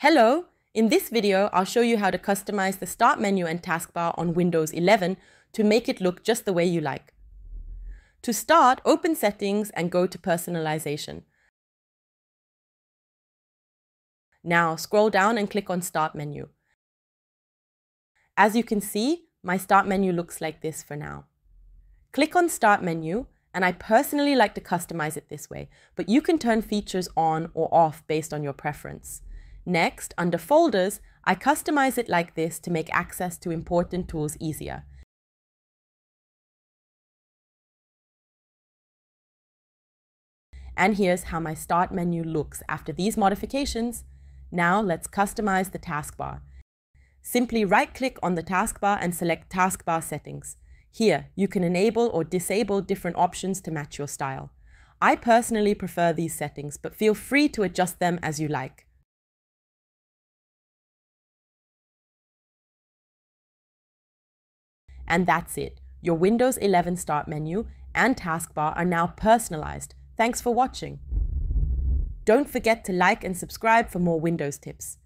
Hello! In this video, I'll show you how to customize the Start menu and taskbar on Windows 11 to make it look just the way you like. To start, open Settings and go to Personalization. Now scroll down and click on Start menu. As you can see, my Start menu looks like this for now. Click on Start menu, and I personally like to customize it this way, but you can turn features on or off based on your preference. Next, under Folders, I customize it like this to make access to important tools easier. And here's how my Start menu looks after these modifications. Now let's customize the taskbar. Simply right-click on the taskbar and select Taskbar Settings. Here, you can enable or disable different options to match your style. I personally prefer these settings, but feel free to adjust them as you like. And that's it. Your Windows 11 Start menu and taskbar are now personalized Thanks for watching. Don't forget to like and subscribe for more Windows tips.